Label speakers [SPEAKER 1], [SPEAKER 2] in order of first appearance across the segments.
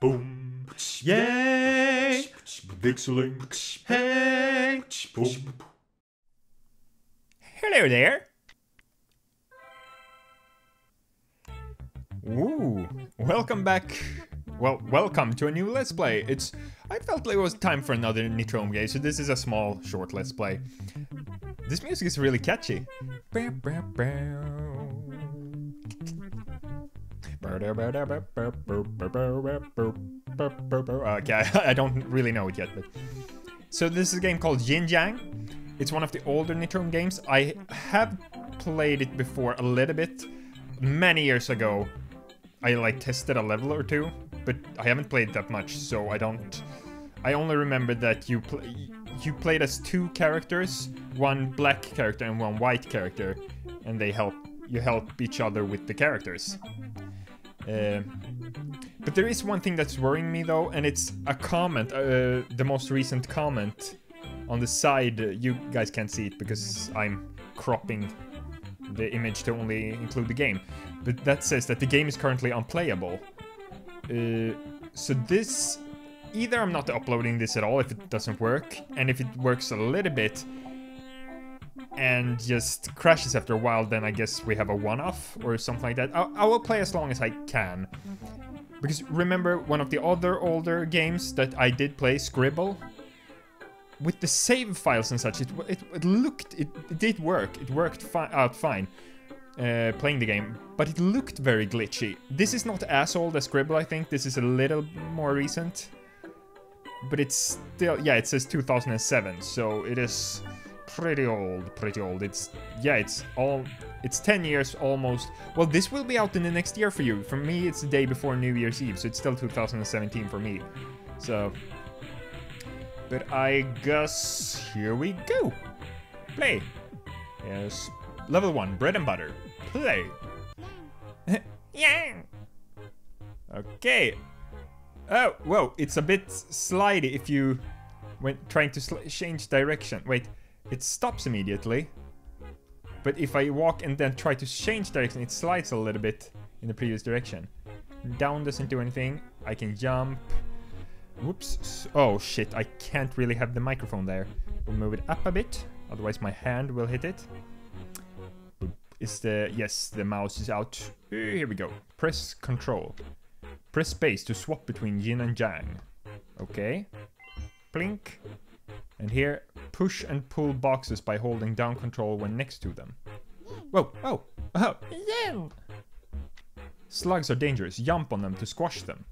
[SPEAKER 1] boom. Yay! Pixeling. Hey! Boom.
[SPEAKER 2] Hello there. Ooh, welcome back. Well, welcome to a new Let's Play. It's. I felt like it was time for another Nitrome game, so this is a small, short Let's Play. This music is really catchy. Okay, I don't really know it yet, but. So this is a game called Yin Yang. It's one of the older Nitrome games. I have played it before a little bit, many years ago. I like tested a level or two, but I haven't played that much, so I don't. I only remember that you pl you played as two characters, one black character and one white character, and they help you help each other with the characters. Uh, but there is one thing that's worrying me though, and it's a comment, uh, the most recent comment on the side. You guys can't see it because I'm cropping the image to only include the game. But that says that the game is currently unplayable. Uh, so this, either I'm not uploading this at all if it doesn't work, and if it works a little bit and just crashes after a while, then I guess we have a one-off or something like that. I, I will play as long as I can. Because remember one of the other older games that I did play, Scribble? With the save files and such, it, it, it looked, it, it, did work. It worked fi out fine, uh, playing the game, but it looked very glitchy. This is not as old as Scribble, I think. This is a little more recent. But it's still, yeah, it says 2007, so it is pretty old, pretty old. It's, yeah, it's all, it's 10 years almost. Well, this will be out in the next year for you. For me, it's the day before New Year's Eve, so it's still 2017 for me. So, but I guess here we go. Play. Yes. Level 1, bread and butter. Play. yeah. Okay. Oh, whoa, it's a bit slidey if you when trying to change direction. Wait, it stops immediately. But if I walk and then try to change direction, it slides a little bit in the previous direction. Down doesn't do anything. I can jump. Whoops. Oh shit, I can't really have the microphone there. We'll move it up a bit, otherwise my hand will hit it. Is the... yes, the mouse is out. Here we go. Press control. Press space to swap between yin and yang. Okay. Blink. And here, push and pull boxes by holding down control when next to them. Whoa, oh, oh, yeah. Slugs are dangerous. Jump on them to squash them.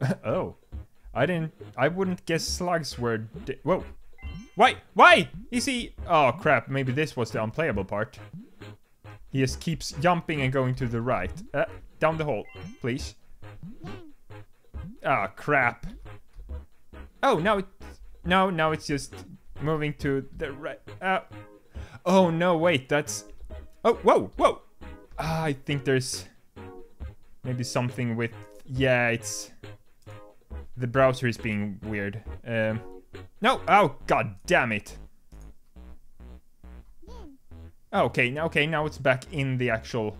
[SPEAKER 2] oh. I didn't... I wouldn't guess slugs were... Whoa. Why? Why? Is he... Oh, crap. Maybe this was the unplayable part. He just keeps jumping and going to the right. Uh, down the hole, please. Ah, oh, crap. Oh, now it... No, now it's just moving to the right. Uh, oh, no, wait, that's... Oh, whoa, whoa! Ah, I think there's maybe something with... Yeah, it's... The browser is being weird. Um, no! Oh, god damn it! Okay, now, okay, now it's back in the actual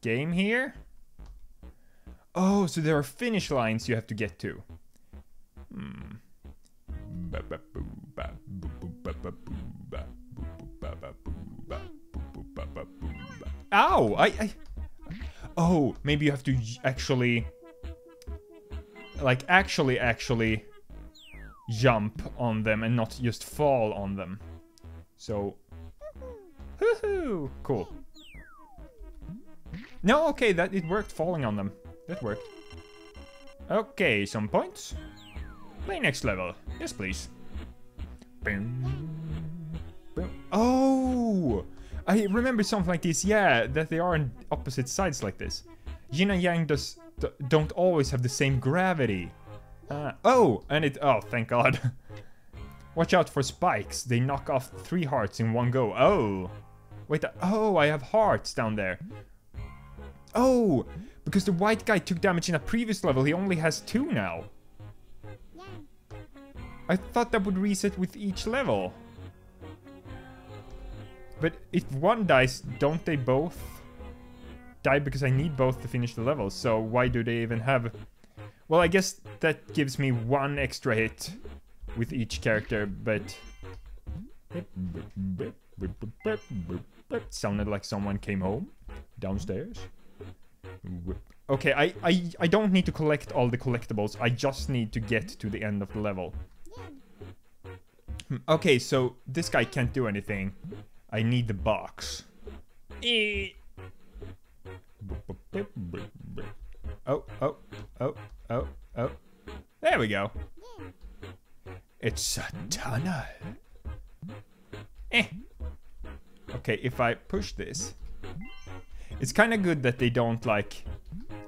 [SPEAKER 2] game here. Oh, so there are finish lines you have to get to. Hmm. Ow! I, I... Oh, maybe you have to actually... Like, actually, actually jump on them and not just fall on them. So... Woohoo! Cool. No, okay, that it worked falling on them. That worked. Okay, some points. Play next level. Yes, please. Boom. Boom. Oh! I remember something like this, yeah, that they are on opposite sides like this. Yin and Yang does, don't always have the same gravity. Uh, oh, and it, oh, thank god. Watch out for spikes, they knock off three hearts in one go. Oh! Wait, oh, I have hearts down there. Oh! Because the white guy took damage in a previous level, he only has two now. I thought that would reset with each level. But if one dies, don't they both? die because I need both to finish the level. So why do they even have... Well, I guess that gives me one extra hit with each character, but... Sounded like someone came home downstairs. Okay, I, I, I don't need to collect all the collectibles. I just need to get to the end of the level. Hmm, Okay, so this guy can't do anything. I need the box. Oh, oh, oh, oh, oh. There we go. It's a tunnel. Eh. Okay, if I push this. It's kind of good that they don't like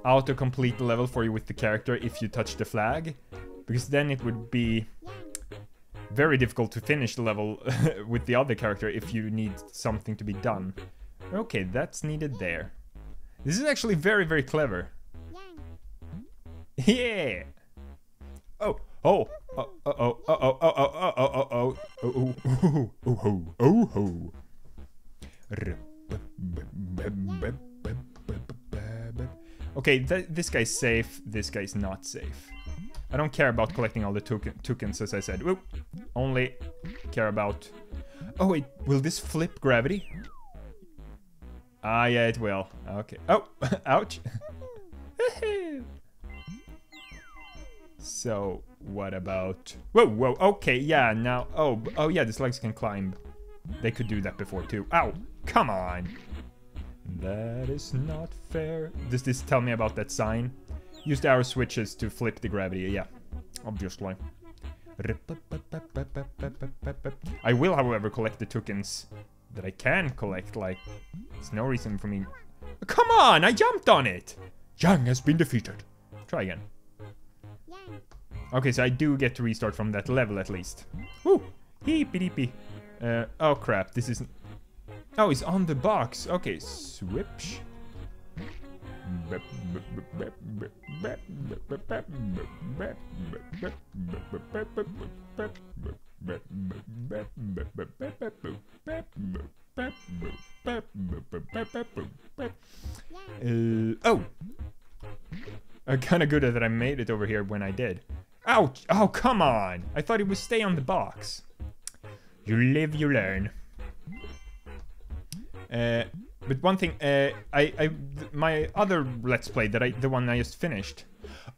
[SPEAKER 2] auto-complete the level for you with the character if you touch the flag. Because then it would be very difficult to finish the level with the other character if you need something to be done. Okay, that's needed there. This is actually very, very clever. Yeah! Oh, oh, uh, uh, oh, uh, oh, oh, oh, oh, oh, oh, oh, oh, oh, oh, oh, oh, oh, oh, oh. Okay, th this guy's safe, this guy's not safe. I don't care about collecting all the token tokens, as I said. Whoop. Only care about... Oh wait, will this flip gravity? Ah, yeah, it will. Okay. Oh, ouch. so, what about... Whoa, whoa, okay, yeah, now... Oh, oh yeah, the slugs can climb. They could do that before too. Ow, come on. That is not fair. Does this tell me about that sign? Use the arrow switches to flip the gravity, yeah. Obviously. I will, however, collect the tokens that I can collect, like... There's no reason for me... Come on, I jumped on it!
[SPEAKER 1] Yang has been defeated.
[SPEAKER 2] Try again. Okay, so I do get to restart from that level at least. Woo! Heepy Uh, oh crap, this isn't... Oh, it's on the box. Okay, switch. Uh, oh! Uh, kinda good that I made it over here when I did. Ouch! Oh, come on! I thought it would stay on the box. You live, you learn. Uh, but one thing, uh, I, I, my other Let's Play that I, the one I just finished.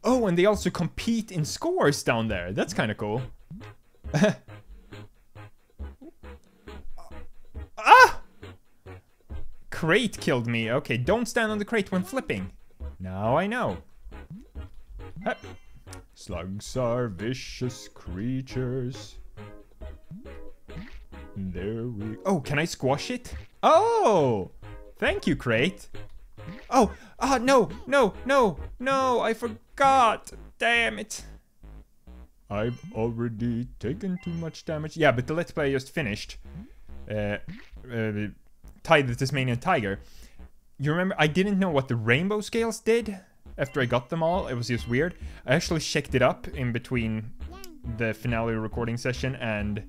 [SPEAKER 2] Oh, and they also compete in scores down there. That's kind of cool. ah! Crate killed me. Okay, don't stand on the crate when flipping. Now I know. Slugs are vicious creatures. There we. Oh, can I squash it? Oh! Thank you, Crate. Oh! Ah, no! No! No! No! I forgot! Damn it! I've already taken too much damage. Yeah, but the Let's Play I just finished. Uh, uh, Ty the Tasmanian Tiger. You remember, I didn't know what the rainbow scales did after I got them all. It was just weird. I actually checked it up in between the finale recording session and,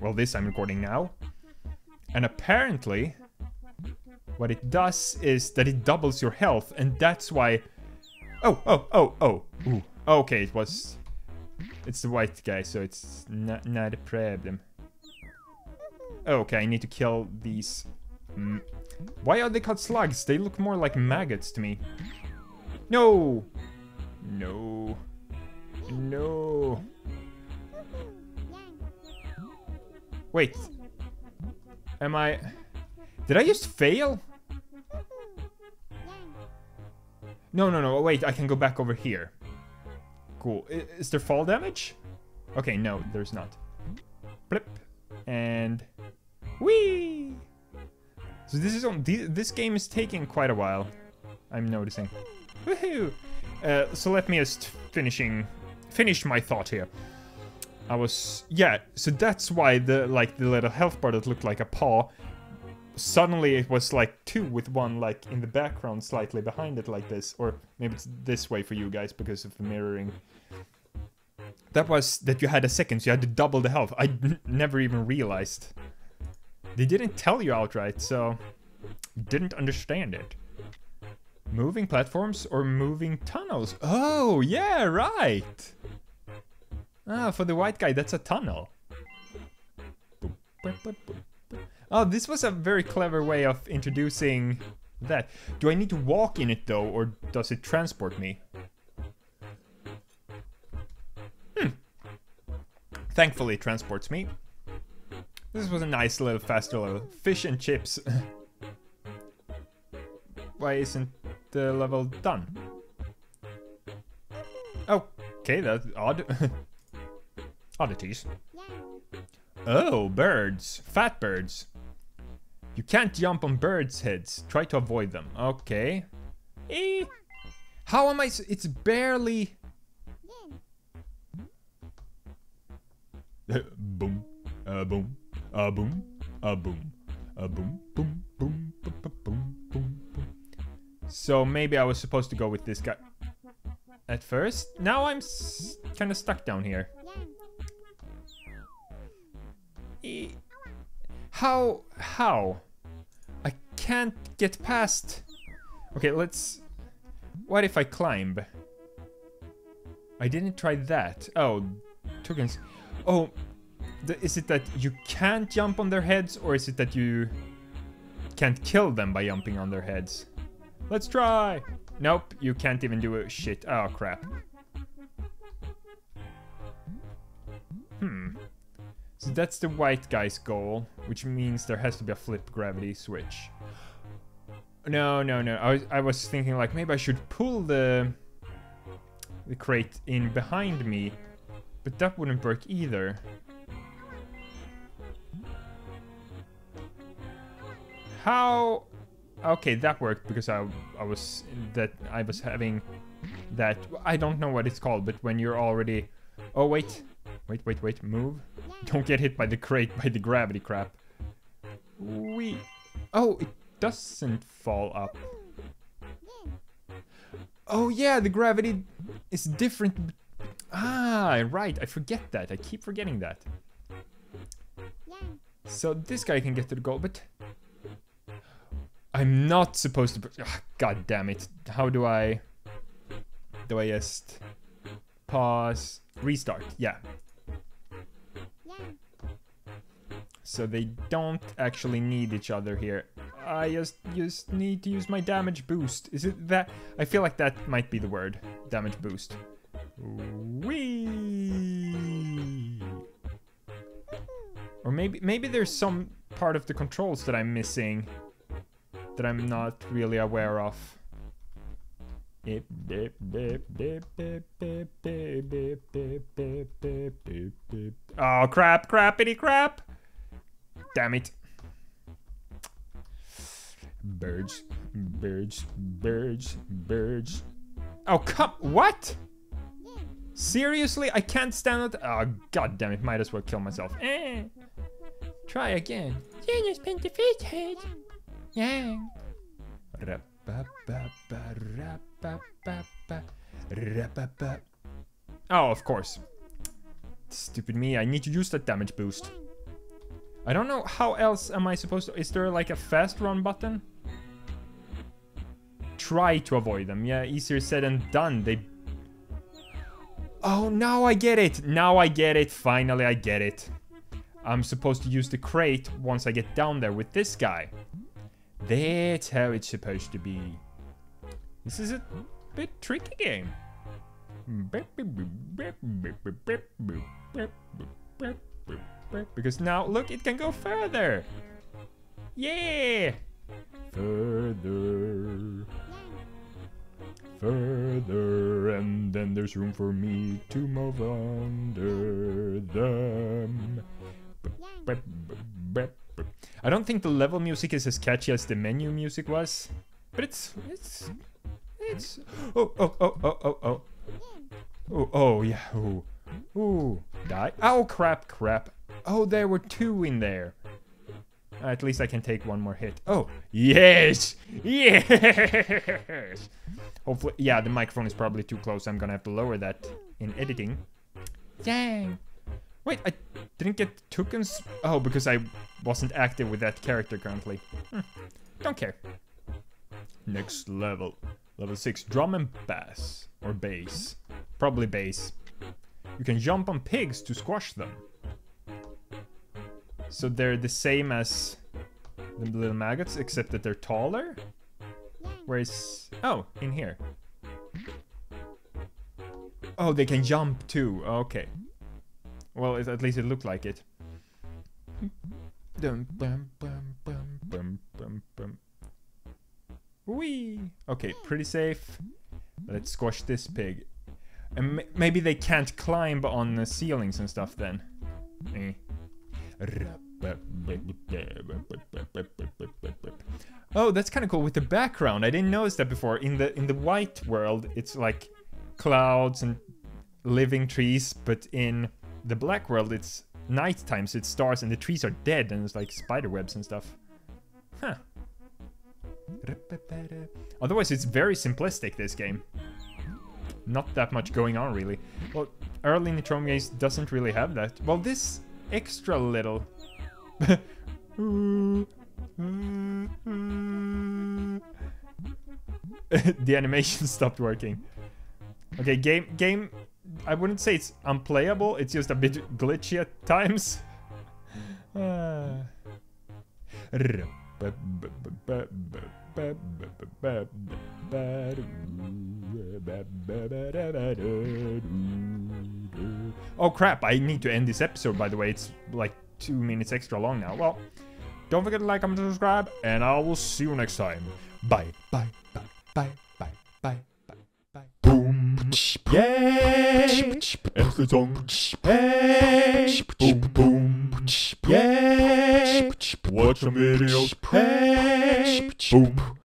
[SPEAKER 2] well, this I'm recording now. And apparently, what it does is that it doubles your health, and that's why. Oh, oh, oh, oh. Ooh. Okay, it was. It's the white guy, so it's not, not a problem. Okay, I need to kill these. Mm. Why are they called slugs? They look more like maggots to me. No! No. No. Wait. Am I... Did I just fail? No, no, no. Wait, I can go back over here. Cool. Is there fall damage? Okay, no, there's not. Blip. And... Whee! So this is on... thi- This game is taking quite a while. I'm noticing. Woohoo! Uh, so let me just finishing... Finish my thought here. I was... Yeah, so that's why the, like, the little health bar that looked like a paw suddenly it was like two with one like in the background slightly behind it like this or maybe it's this way for you guys because of the mirroring that was that you had a second so you had to double the health I never even realized they didn't tell you outright so didn't understand it Moving platforms or moving tunnels? Oh, yeah, right. Ah, for the white guy, that's a tunnel. Oh, this was a very clever way of introducing that. Do I need to walk in it though, or does it transport me? Hmm. Thankfully, it transports me. This was a nice little fast level. Fish and chips. Why isn't the level done? Okay, that's odd. Oddities. Oh, birds. Fat birds. You can't jump on birds' heads. Try to avoid them. Okay. Eh. How am I? It's barely. boom. Uh, boom. Uh, boom. Uh, boom. Uh, boom. Boom. Boom. Boom. Boom. Boom. Boom. So maybe I was supposed to go with this guy at first. Now I'm kind of stuck down here. How? How? Can't get past... Okay, let's... What if I climb? I didn't try that. Oh, tokens. Oh, is it that you can't jump on their heads or is it that you can't kill them by jumping on their heads? Let's try! Nope, you can't even do a shit. Oh, crap. Hmm. So that's the white guy's goal, which means there has to be a flip gravity switch. No, no, no. I was, I was thinking like maybe I should pull the the crate in behind me, but that wouldn't work either. How? Okay, that worked because I I was that I was having that I don't know what it's called, but when you're already Oh wait. Wait, wait, wait, move. Don't get hit by the crate by the gravity crap. We Oh, it doesn't fall up. Oh yeah, the gravity is different. Ah, right, I forget that. I keep forgetting that. So this guy can get to the goal, but I'm not supposed to. Oh, God damn it! How do I? Do I just pause, restart? Yeah. So they don't actually need each other here. I just just need to use my damage boost. Is it that? I feel like that might be the word. Damage boost. Wee. Or maybe maybe there's some part of the controls that I'm missing that I'm not really aware of. Oh crap, crappity crap! Damn it. Birds, birds, birds, birds. Oh, come, what? Seriously? I can't stand it? Oh, god damn it, might as well kill myself. Eh. Try again. Been defeated. Yeah. Oh, of course. Stupid me, I need to use that damage boost. I don't know how else am I supposed to... Is there like a fast run button? Try to avoid them. Yeah, easier said than done. They... Oh, now I get it. Now I get it. Finally, I get it. I'm supposed to use the crate once I get down there with this guy. That's how it's supposed to be. This is a bit tricky game. Because now, look, it can go further. Yeah. Further. Further. And then there's room for me to move under them. I don't think the level music is as catchy as the menu music was. But it's... It's... It's... Oh, oh, oh, oh, oh, oh. Oh, oh, yeah. Ooh. Ooh. Die. Oh, crap, crap oh there were two in there. At least I can take one more hit. Oh, yes! Yes! Hopefully, yeah, the microphone is probably too close. I'm gonna have to lower that in editing. Dang! Wait, I didn't get tokens? Oh, because I wasn't active with that character currently. Hm. Don't care. Next level. Level 6, drum and bass. Or bass. Probably bass. You can jump on pigs to squash them. So they're the same as the little maggots, except that they're taller? Where's... Oh, in here. Oh, they can jump too. Okay. Well, it, at least it looked like it. Dum, bum, bum, bum, bum, bum, bum. Whee! Okay, pretty safe. Let's squash this pig. And maybe they can't climb on the ceilings and stuff then. Eh. Oh, that's kind of cool with the background. I didn't notice that before. In the in the white world, it's like clouds and living trees, but in the black world, it's nighttime, so it's stars and the trees are dead and it's like spider webs and stuff. Huh. Otherwise, it's very simplistic, this game. Not that much going on, really. Well, early Nitrome games doesn't really have that. Well, this extra little... the animation stopped working. Okay, game game I wouldn't say it's unplayable, it's just a bit glitchy at times. Uh. Oh crap, I need to end this episode by the way, it's like two minutes extra long now. Well, don't forget to like, comment, and subscribe, and I will see you next time. Bye, bye, bye, bye, bye, bye, bye, bye.
[SPEAKER 1] Boom. Yay! Äntligen sång. Hey! Boom, boom. Yay! Watch some videos. Hey! Boom.